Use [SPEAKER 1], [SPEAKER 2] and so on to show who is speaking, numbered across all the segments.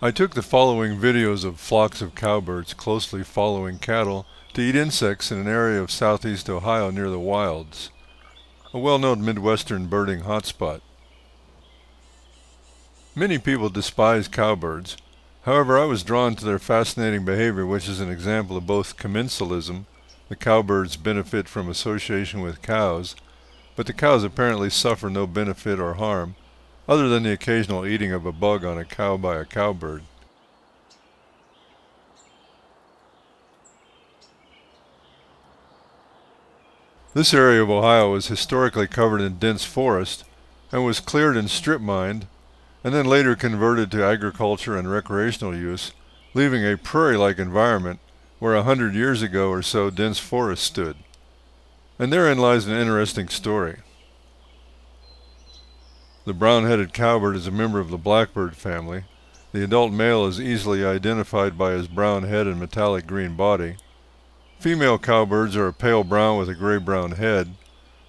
[SPEAKER 1] I took the following videos of flocks of cowbirds closely following cattle to eat insects in an area of southeast Ohio near the wilds, a well-known Midwestern birding hotspot. Many people despise cowbirds. However, I was drawn to their fascinating behavior, which is an example of both commensalism, the cowbirds benefit from association with cows, but the cows apparently suffer no benefit or harm, other than the occasional eating of a bug on a cow by a cowbird. This area of Ohio was historically covered in dense forest and was cleared and strip mined and then later converted to agriculture and recreational use, leaving a prairie-like environment where a hundred years ago or so dense forest stood. And therein lies an interesting story. The brown-headed cowbird is a member of the blackbird family. The adult male is easily identified by his brown head and metallic green body. Female cowbirds are a pale brown with a gray-brown head.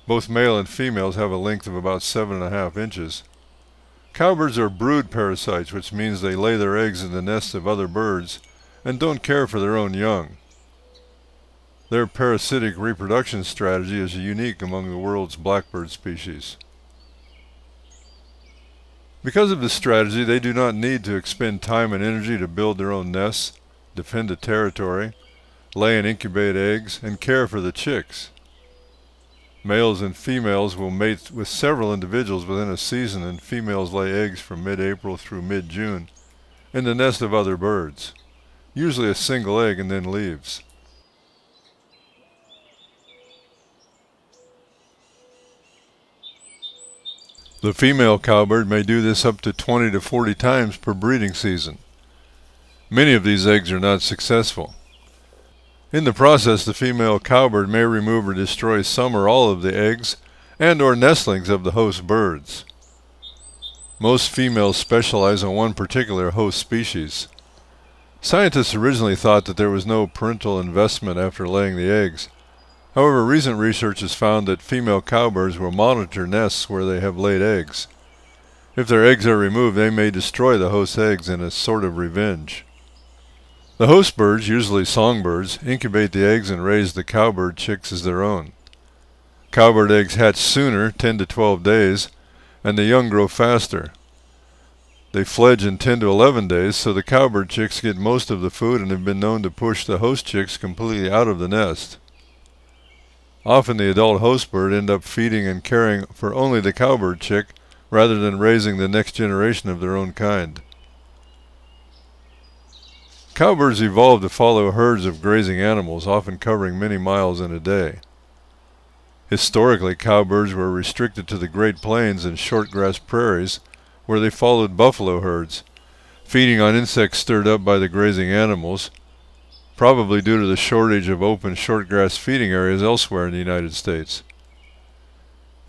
[SPEAKER 1] Both male and females have a length of about seven and a half inches. Cowbirds are brood parasites, which means they lay their eggs in the nests of other birds and don't care for their own young. Their parasitic reproduction strategy is unique among the world's blackbird species. Because of this strategy, they do not need to expend time and energy to build their own nests, defend a territory, lay and incubate eggs, and care for the chicks. Males and females will mate with several individuals within a season and females lay eggs from mid-April through mid-June in the nest of other birds, usually a single egg and then leaves. The female cowbird may do this up to 20 to 40 times per breeding season. Many of these eggs are not successful. In the process, the female cowbird may remove or destroy some or all of the eggs and or nestlings of the host birds. Most females specialize on one particular host species. Scientists originally thought that there was no parental investment after laying the eggs, However, recent research has found that female cowbirds will monitor nests where they have laid eggs. If their eggs are removed, they may destroy the host eggs in a sort of revenge. The host birds, usually songbirds, incubate the eggs and raise the cowbird chicks as their own. Cowbird eggs hatch sooner, 10 to 12 days, and the young grow faster. They fledge in 10 to 11 days, so the cowbird chicks get most of the food and have been known to push the host chicks completely out of the nest. Often the adult host bird end up feeding and caring for only the cowbird chick rather than raising the next generation of their own kind. Cowbirds evolved to follow herds of grazing animals, often covering many miles in a day. Historically, cowbirds were restricted to the Great Plains and shortgrass prairies, where they followed buffalo herds, feeding on insects stirred up by the grazing animals, probably due to the shortage of open shortgrass feeding areas elsewhere in the United States.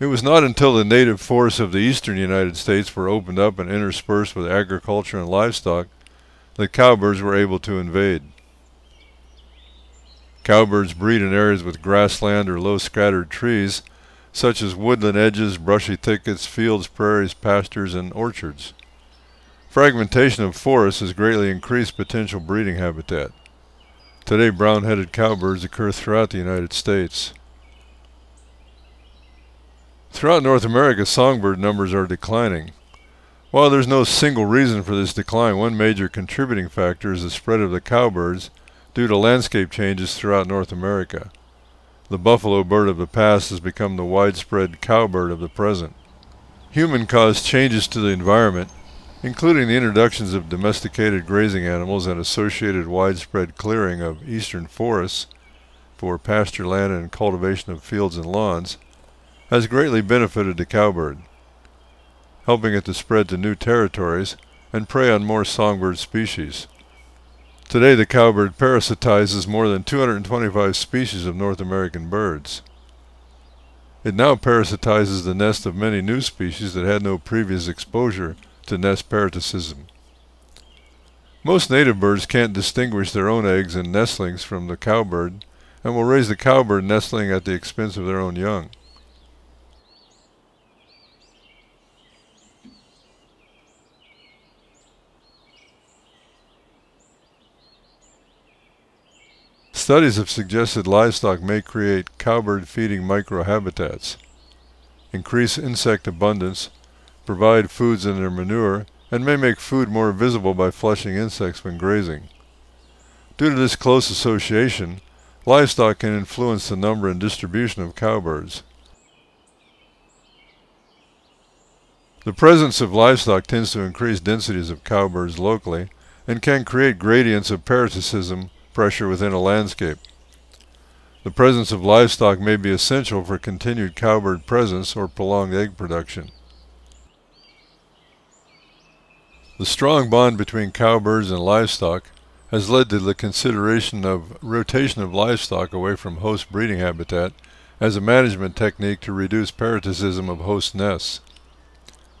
[SPEAKER 1] It was not until the native forests of the eastern United States were opened up and interspersed with agriculture and livestock that cowbirds were able to invade. Cowbirds breed in areas with grassland or low scattered trees, such as woodland edges, brushy thickets, fields, prairies, pastures, and orchards. Fragmentation of forests has greatly increased potential breeding habitat. Today, brown-headed cowbirds occur throughout the United States. Throughout North America, songbird numbers are declining. While there's no single reason for this decline, one major contributing factor is the spread of the cowbirds due to landscape changes throughout North America. The buffalo bird of the past has become the widespread cowbird of the present. Human-caused changes to the environment including the introductions of domesticated grazing animals and associated widespread clearing of eastern forests for pasture land and cultivation of fields and lawns, has greatly benefited the cowbird, helping it to spread to new territories and prey on more songbird species. Today the cowbird parasitizes more than 225 species of North American birds. It now parasitizes the nest of many new species that had no previous exposure to nest parasitism. Most native birds can't distinguish their own eggs and nestlings from the cowbird and will raise the cowbird nestling at the expense of their own young. Studies have suggested livestock may create cowbird feeding microhabitats, increase insect abundance, provide foods in their manure, and may make food more visible by flushing insects when grazing. Due to this close association, livestock can influence the number and distribution of cowbirds. The presence of livestock tends to increase densities of cowbirds locally and can create gradients of parasitism pressure within a landscape. The presence of livestock may be essential for continued cowbird presence or prolonged egg production. The strong bond between cowbirds and livestock has led to the consideration of rotation of livestock away from host breeding habitat as a management technique to reduce parasitism of host nests.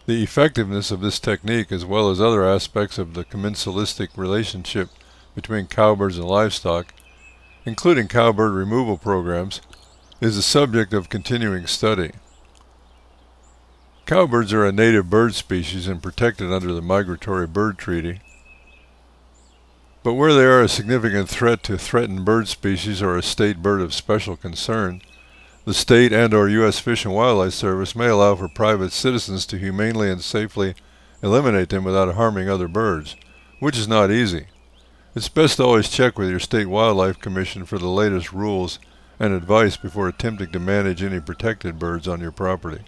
[SPEAKER 1] The effectiveness of this technique as well as other aspects of the commensalistic relationship between cowbirds and livestock, including cowbird removal programs, is the subject of continuing study. Cowbirds are a native bird species and protected under the Migratory Bird Treaty. But where they are a significant threat to threatened bird species or a state bird of special concern, the state and or U.S. Fish and Wildlife Service may allow for private citizens to humanely and safely eliminate them without harming other birds, which is not easy. It's best to always check with your state wildlife commission for the latest rules and advice before attempting to manage any protected birds on your property.